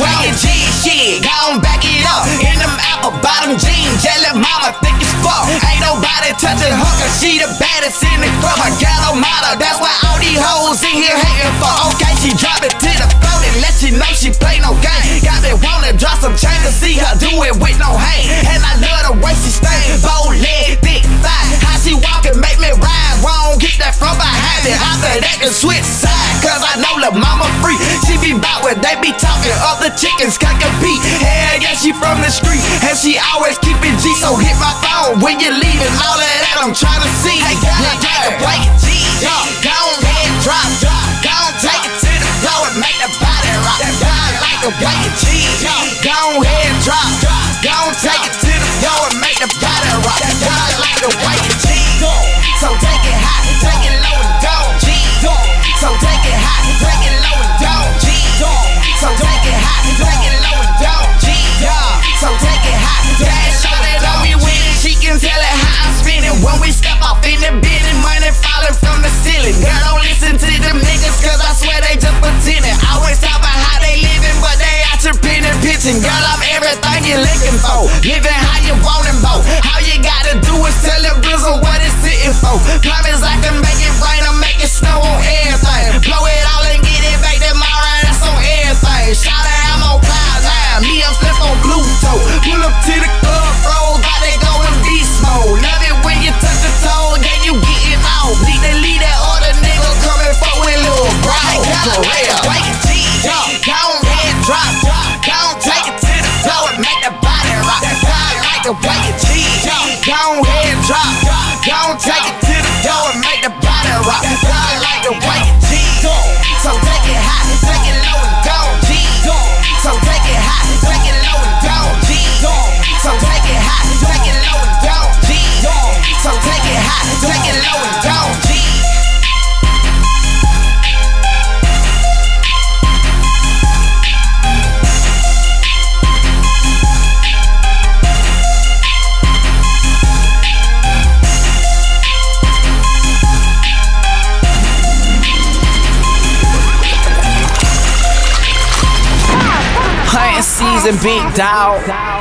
You cheat. Shit, go on back it up in them apple bottom jeans. Jelly mama thick as fuck. Ain't nobody touching 'cause she the baddest in the club. Her ghetto model, that's why all these hoes in here hating for. Okay, she drop it That, switch side, cause I know the mama free. She be bout what they be talking, other chickens a beat. Hell yeah, she from the street, and she always keep it G. So hit my phone when you're leaving, all of that I'm trying to see. Hey, girl, got to play it G. Go on head drop, go take it to the floor and make the body rock. Like the way you G. Go on head drop, go take it to the floor and make the body rock. Girl, I like listen to them niggas, cause I swear they just pretending. Always talk about how they living, but they out here pinning, pitching. Girl, I'm everything you're looking for. Living how you want and. All you gotta do is tell the blizzard what it's sitting for. Promise I can make it rain make it snow on everything. Blow it all and get it back, that my that's on everything. Shout season, beat dog.